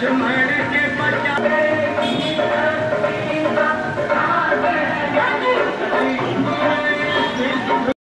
चुमड़ के बचा